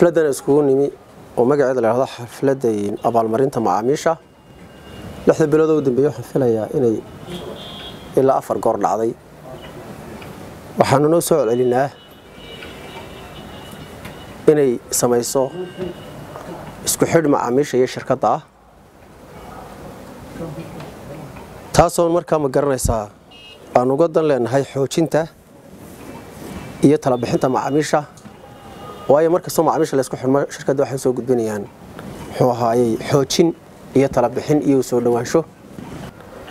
xafladdan iskugu nimi oo magaceeda la yhahdo xafladda abaalmarinta macaamiisha. Lixda bilood u dambeeye waxaan filayaa inay ilaa afar goor dhacday. Waxaanu noo soo celcelinaa inay samayso isku xidh macaamiisha iyo shirkadda ah. Taasoon markaa ma garanaysaa aan uga dan leenahay xoojinta iyo talabixinta macaamiisha waayo markastoo macaamiisha laysku xidhmo shirkadda waxay soo gudbinayaan. Muxuu ahaayey xoojin iyo talabixin iyo soo dhowaansho.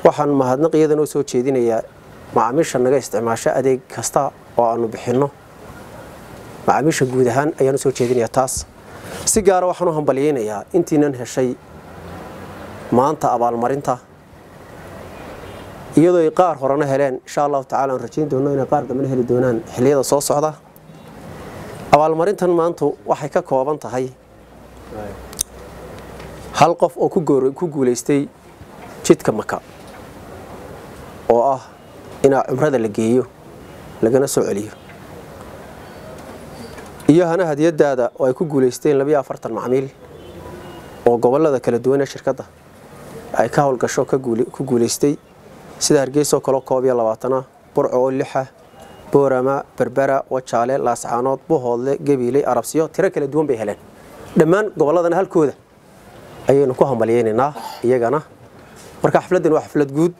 Waxaan mahadnaq iyadanoo soo jeedinayaa macaamiisha naga isticmaasho adeeg kasta oo aanu bixinno. Macaamiisha guud ahaan ayaanu soo jeedinayaa taas. Si gaara waxaan u hambalyaynayaa intiinan heshay maanta abaalmarinta. Iyadoo ay qaar horena heleen insha allahu tacala aan rajayn doonno inay qaar dambena heli doonaan xilliyada soo socda abaalmarintan maantu waxay ka kooban tahay hal qof oo ku guulaystay jidka maka oo ah inaa cumrada la geeyo lagana soo celiyo. Iyo hana hadiyadaada oo ay ku guulaysteen labiyo afartan macmiil oo gobollada kala duwan ee shirkadda ay ka howlgasho ku guulaystay sida hargeysoo kaleo koob iyo labaatana burco oo lixa boorama berbera wajaale laascaanood buhoodle gabiiley arabsiyo tiro kala duwan bay heleen. Dhammaan gobolladana halkooda ayaynu ku hambalyaynaynaa iyagana. Marka xafladdan waa xaflad guud.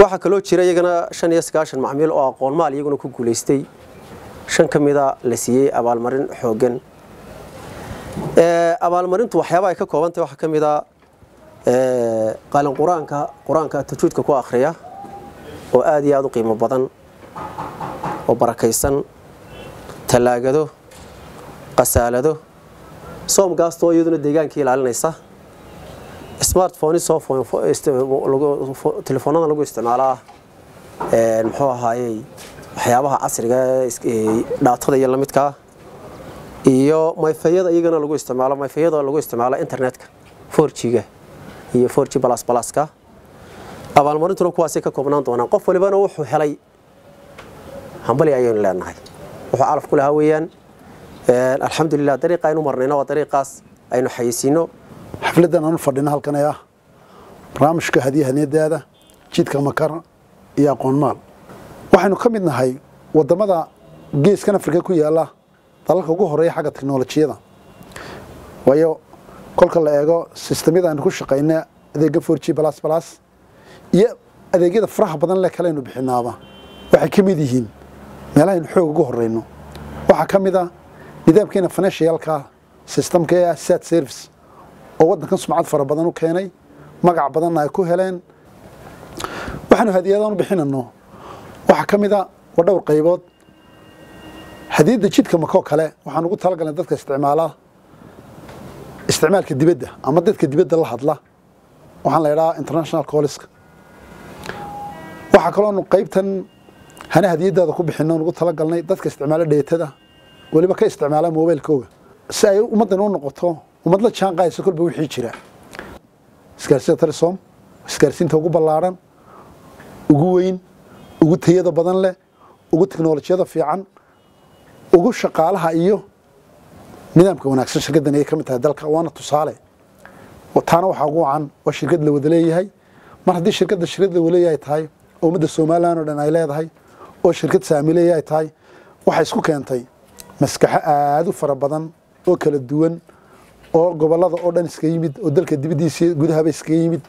Waxaa kaloo jira iyagana shan iyo sagaashan macmiil oo aqoon maal iyaguna ku guulaystay shan ka mida la siiyey abaalmarin xooggan. Abaalmarintu waxyaaba ay ka koobantahy waxaa ka mid a qaalin qur'aanka qur'aanka tajuudka ku akhriya oo aad iyo aad u qiimo badan oo barakaysan tallaagado qasaalado soomgaastoo iyaduna deegaankii ilaalinaysa. Smartphone telefoonada lagu isticmaalaa muxuu ahaayey waxyaabaha casriga dhaatada iyo lamidkaa iyo mayfayada iyagana lagu isticmaalo mayfayada lagu isticmaalo internetka forjiga iyo forji balas balaska abaalmarintuna kuwaasay ka koobnaan doonaan. Qof walibana wuxuu helay hambali ayaynu leenahay. Wuxuu calaf ku lahaa weeyaan alxamdulilah dariiqa aynu marnayna waa dariiqaas aynu xayeysiino xafladdan aanu fadhina halkan ah barnaamijka hadiyahadiyadaada jidka makar iyo aqoon waxaynu ka mid nahay waddamada geeskan afrika ku yaalla dalalka ugu horreeya xagga teknolojiyada. Waayo kolka la eego sistamyada aynu ku shaqayna adeega forji balas balas iyo adeegyada faraha badan le kale aynu bixinaaba. Waxay ka mid yihiin meelahaynu xoog ugu horeyno waxaa ka mid a nidaamkeena financialka systemka ee ah sat service oo waddankan sumcad fara badan u keenay magac badanna ay ku heleen. Waxaanu hadiyadaan u bixinano waxaa ka mid a waa dhowr qaybood. Hadiyadda jidka makoo kale waxaan ugu talagalnay dadka isticmaala isticmaalka dibadda ama dadka dibadda la hadla. Waxaan la idhahaa international colliska waxaa kaloonu qaybtan hana hadiyadaada ku bixino ugu talagalnay dadka isticmaala dheetada. Weliba ka isticmaala mobilkooga si ay ummaddan u noqoto ummad la jaan kolba wixii jira. Isgaarsiinta telesom isgaarsiinta ugu ballaaran ugu weyn ugu tayada badan leh ugu teknolojiyada fiican ugu shaqaalaha iyo nidaamka wanaagsan shirkaddan ayay ka mid tahay dalka waana tusaale. Taana waxaa ugu wacan waa shirkad la wada leeyahay. Mar haddii shirkadda shirkad la waleeyahay tahay oo ummadda somalilan oo dhan ay leedahay oo shirkad saamileeya ay tahay waxay isku keentay maskaxo aada u fara badan oo kala duwan oo gobollada oo dhan iskaga yimid oo dalka dibaddiisa gudahaba iskaga yimid